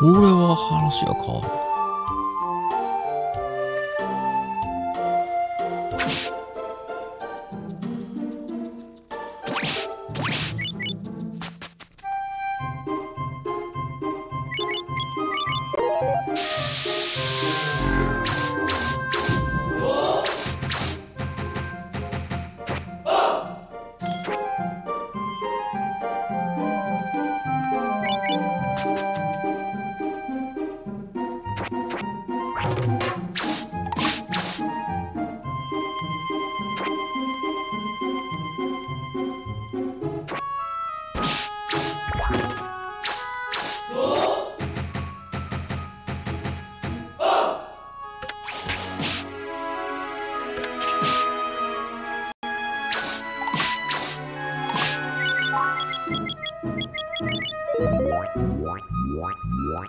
それは話が変 What? what what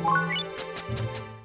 うん。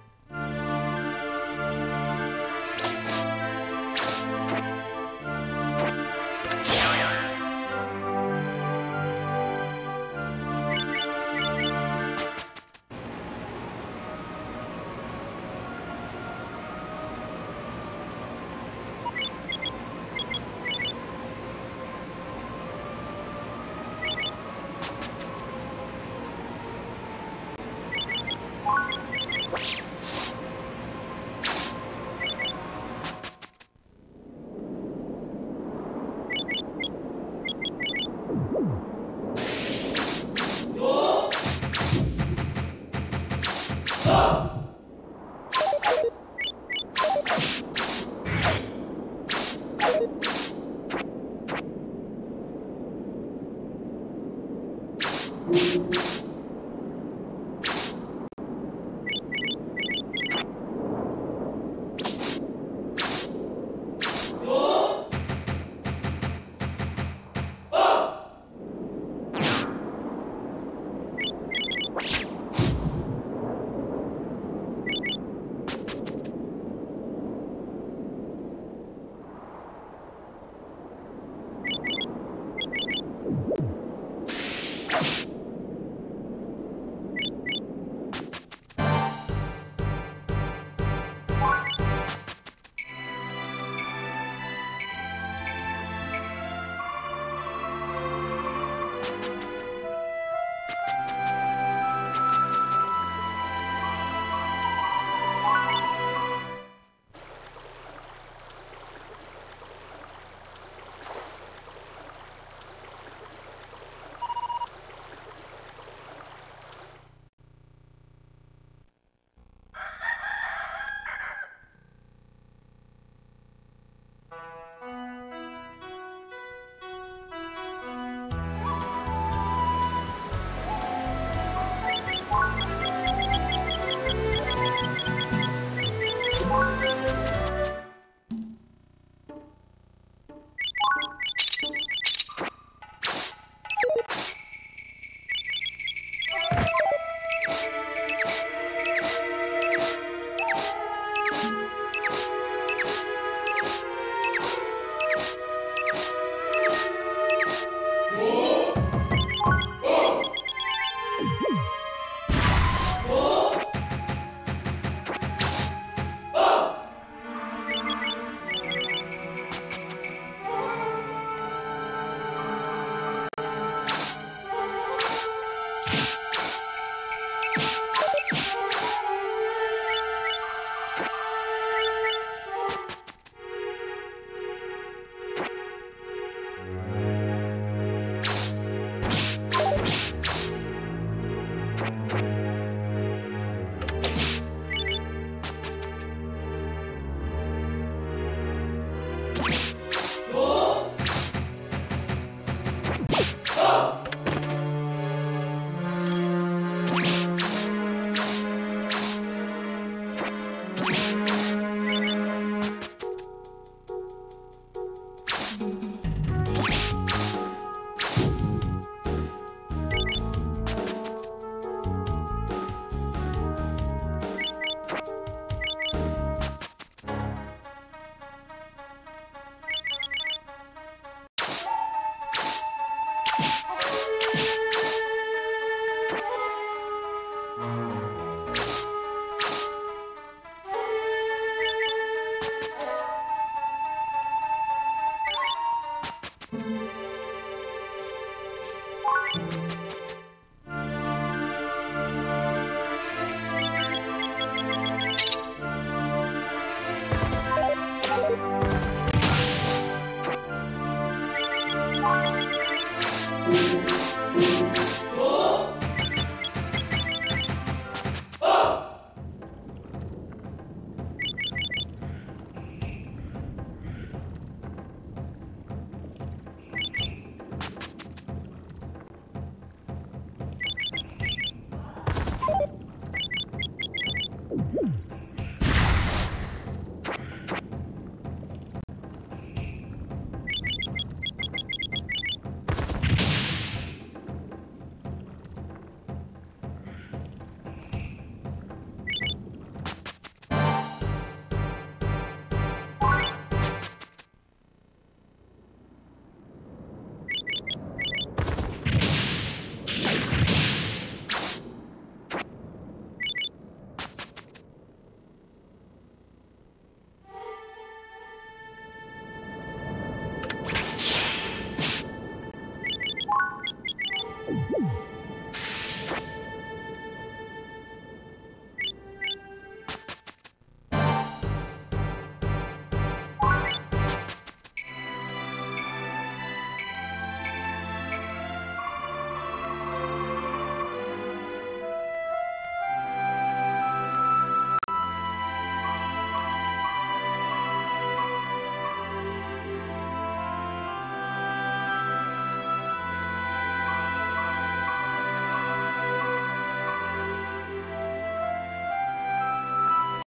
you